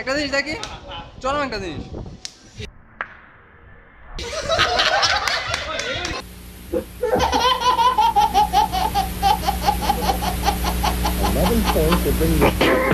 একটা জিনিস দেখি? চরম একটা জিনিস। Eleven points will bring you